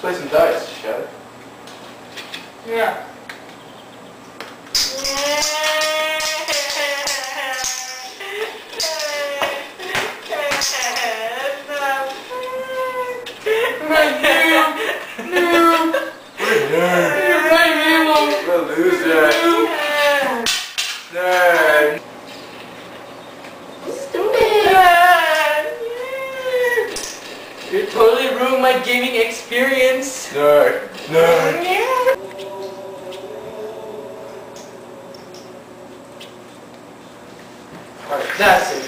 play some dice, shall we? Yeah. You're You totally ruined my gaming experience. Nerd. Nerd. Alright, that's it.